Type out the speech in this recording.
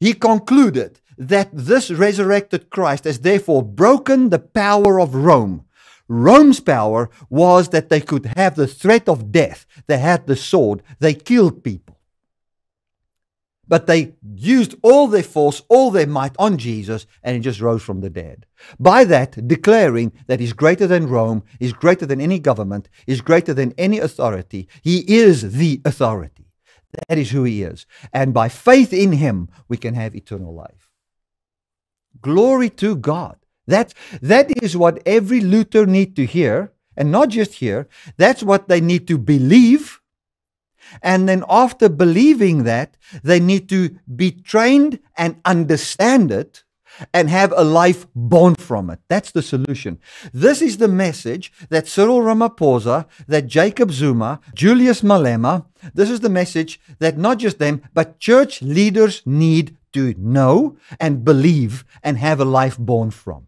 he concluded that this resurrected Christ has therefore broken the power of Rome. Rome's power was that they could have the threat of death. They had the sword. They killed people. But they used all their force, all their might on Jesus, and he just rose from the dead. By that, declaring that he's greater than Rome, he's greater than any government, he's greater than any authority. He is the authority. That is who he is. And by faith in him, we can have eternal life. Glory to God. That, that is what every Luther need to hear, and not just hear. That's what they need to believe. And then after believing that, they need to be trained and understand it and have a life born from it. That's the solution. This is the message that Cyril Ramaphosa, that Jacob Zuma, Julius Malema, this is the message that not just them, but church leaders need to know and believe and have a life born from.